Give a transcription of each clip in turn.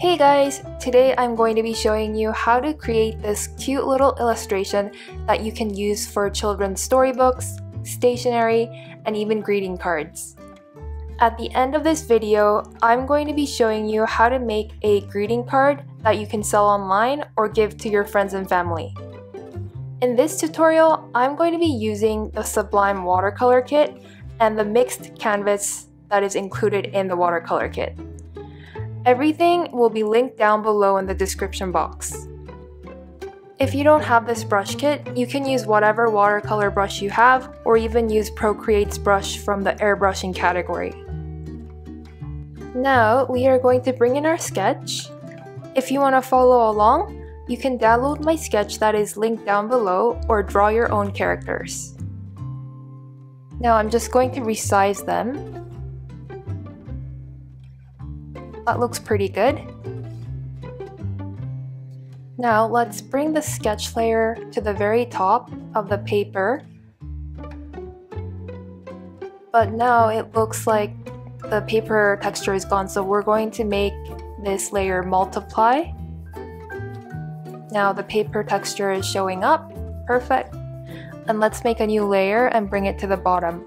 Hey guys! Today I'm going to be showing you how to create this cute little illustration that you can use for children's storybooks, stationery, and even greeting cards. At the end of this video, I'm going to be showing you how to make a greeting card that you can sell online or give to your friends and family. In this tutorial, I'm going to be using the Sublime watercolor kit and the mixed canvas that is included in the watercolor kit. Everything will be linked down below in the description box. If you don't have this brush kit, you can use whatever watercolor brush you have or even use Procreate's brush from the airbrushing category. Now we are going to bring in our sketch. If you want to follow along, you can download my sketch that is linked down below or draw your own characters. Now I'm just going to resize them. That looks pretty good. Now let's bring the sketch layer to the very top of the paper. But now it looks like the paper texture is gone, so we're going to make this layer multiply. Now the paper texture is showing up, perfect. And let's make a new layer and bring it to the bottom.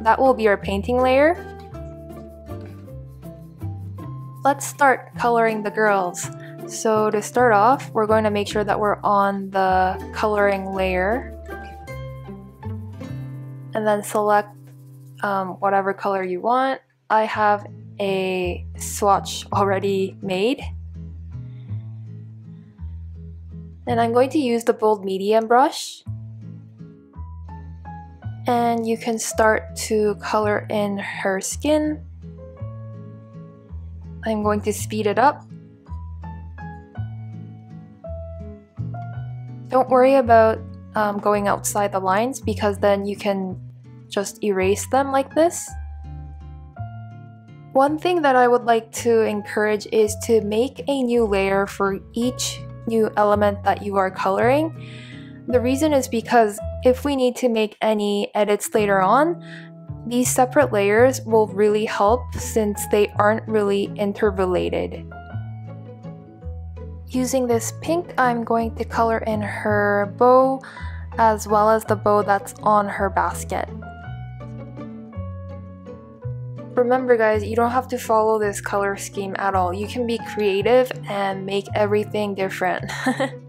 That will be our painting layer. Let's start coloring the girls. So to start off, we're going to make sure that we're on the coloring layer. And then select um, whatever color you want. I have a swatch already made. And I'm going to use the bold medium brush. And you can start to color in her skin. I'm going to speed it up. Don't worry about um, going outside the lines because then you can just erase them like this. One thing that I would like to encourage is to make a new layer for each new element that you are coloring. The reason is because if we need to make any edits later on, these separate layers will really help since they aren't really interrelated. Using this pink, I'm going to color in her bow as well as the bow that's on her basket. Remember guys, you don't have to follow this color scheme at all. You can be creative and make everything different.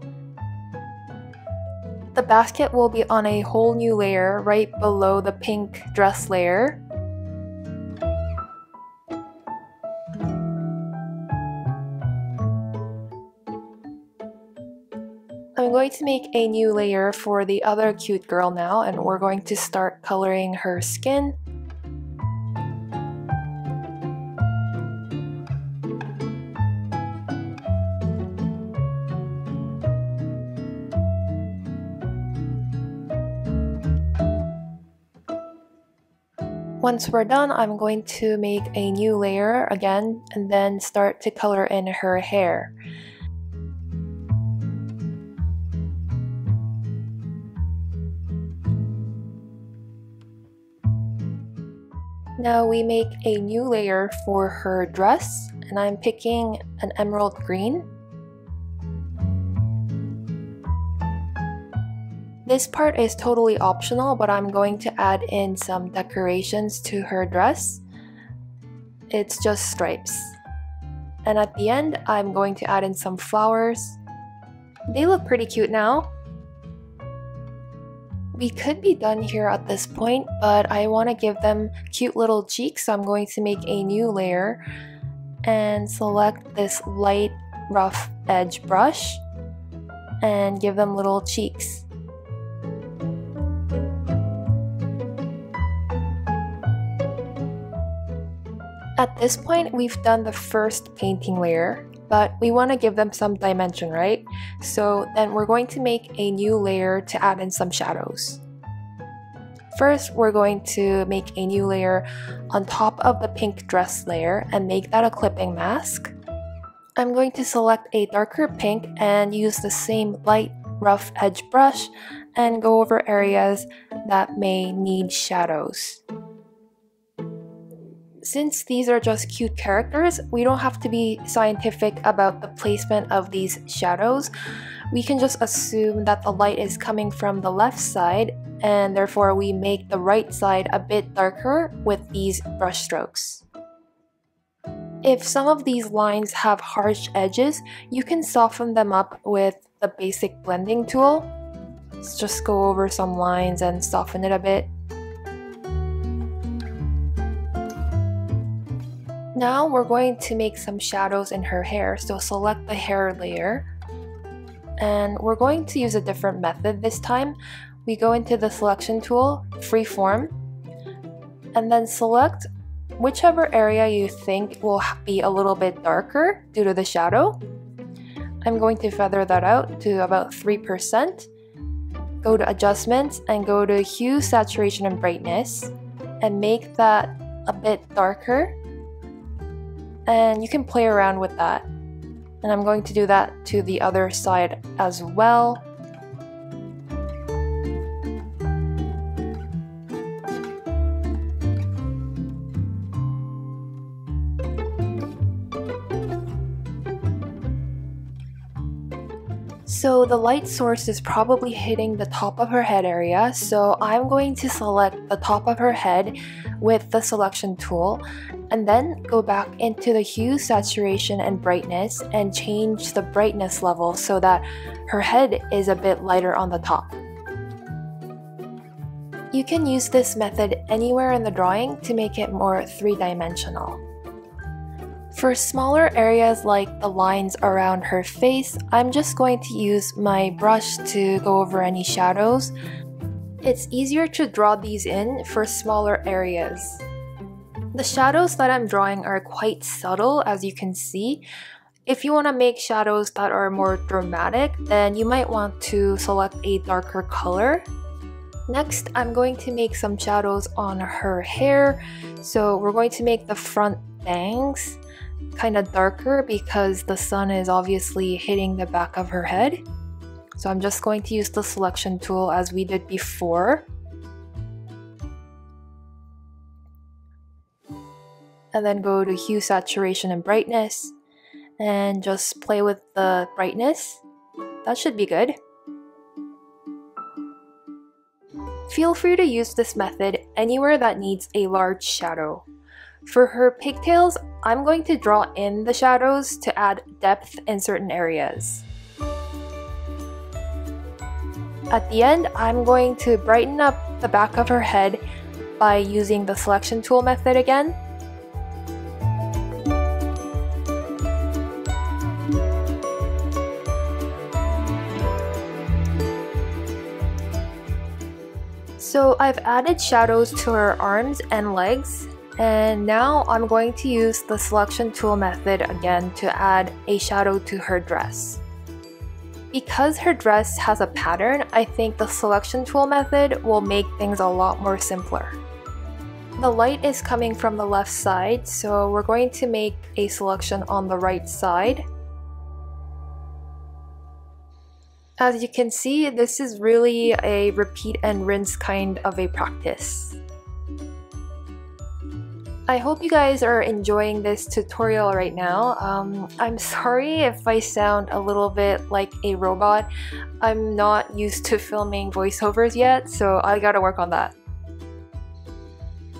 basket will be on a whole new layer right below the pink dress layer. I'm going to make a new layer for the other cute girl now and we're going to start coloring her skin Once we're done, I'm going to make a new layer again and then start to color in her hair. Now we make a new layer for her dress and I'm picking an emerald green This part is totally optional, but I'm going to add in some decorations to her dress. It's just stripes. And at the end, I'm going to add in some flowers. They look pretty cute now. We could be done here at this point, but I want to give them cute little cheeks, so I'm going to make a new layer and select this light rough edge brush and give them little cheeks. At this point, we've done the first painting layer, but we want to give them some dimension, right? So then we're going to make a new layer to add in some shadows. First, we're going to make a new layer on top of the pink dress layer and make that a clipping mask. I'm going to select a darker pink and use the same light rough edge brush and go over areas that may need shadows. Since these are just cute characters, we don't have to be scientific about the placement of these shadows. We can just assume that the light is coming from the left side and therefore we make the right side a bit darker with these brush strokes. If some of these lines have harsh edges, you can soften them up with the basic blending tool. Let's just go over some lines and soften it a bit. Now we're going to make some shadows in her hair, so select the hair layer. And we're going to use a different method this time. We go into the selection tool, freeform, and then select whichever area you think will be a little bit darker due to the shadow. I'm going to feather that out to about 3%. Go to adjustments and go to hue, saturation, and brightness and make that a bit darker and you can play around with that. And I'm going to do that to the other side as well. So the light source is probably hitting the top of her head area, so I'm going to select the top of her head with the selection tool and then go back into the hue, saturation, and brightness and change the brightness level so that her head is a bit lighter on the top. You can use this method anywhere in the drawing to make it more three-dimensional. For smaller areas like the lines around her face, I'm just going to use my brush to go over any shadows. It's easier to draw these in for smaller areas. The shadows that I'm drawing are quite subtle as you can see. If you want to make shadows that are more dramatic, then you might want to select a darker color. Next, I'm going to make some shadows on her hair. So we're going to make the front bangs kind of darker because the sun is obviously hitting the back of her head. So I'm just going to use the selection tool as we did before. And then go to hue, saturation, and brightness and just play with the brightness. That should be good. Feel free to use this method anywhere that needs a large shadow. For her pigtails, I'm going to draw in the shadows to add depth in certain areas. At the end, I'm going to brighten up the back of her head by using the selection tool method again So I've added shadows to her arms and legs and now I'm going to use the selection tool method again to add a shadow to her dress. Because her dress has a pattern, I think the selection tool method will make things a lot more simpler. The light is coming from the left side, so we're going to make a selection on the right side. As you can see, this is really a repeat and rinse kind of a practice. I hope you guys are enjoying this tutorial right now. Um, I'm sorry if I sound a little bit like a robot. I'm not used to filming voiceovers yet, so I gotta work on that.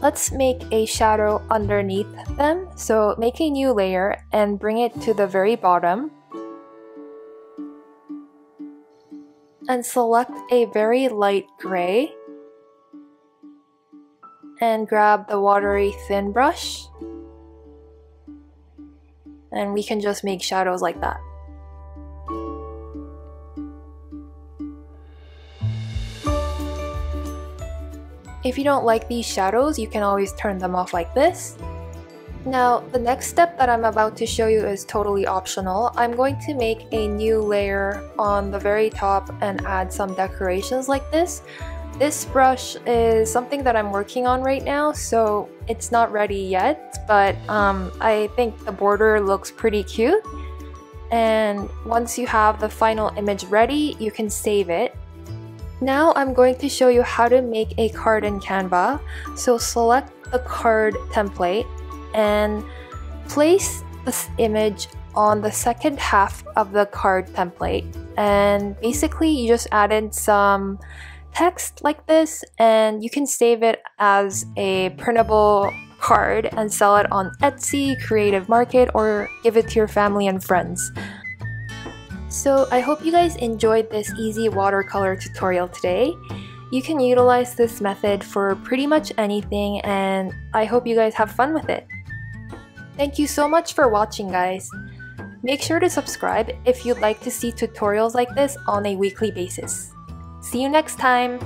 Let's make a shadow underneath them. So make a new layer and bring it to the very bottom. And select a very light gray and grab the watery thin brush and we can just make shadows like that. If you don't like these shadows, you can always turn them off like this now, the next step that I'm about to show you is totally optional. I'm going to make a new layer on the very top and add some decorations like this. This brush is something that I'm working on right now, so it's not ready yet, but um, I think the border looks pretty cute. And once you have the final image ready, you can save it. Now I'm going to show you how to make a card in Canva. So select the card template and place this image on the second half of the card template. And basically, you just added some text like this, and you can save it as a printable card and sell it on Etsy, Creative Market, or give it to your family and friends. So I hope you guys enjoyed this easy watercolor tutorial today. You can utilize this method for pretty much anything and I hope you guys have fun with it. Thank you so much for watching guys. Make sure to subscribe if you'd like to see tutorials like this on a weekly basis. See you next time!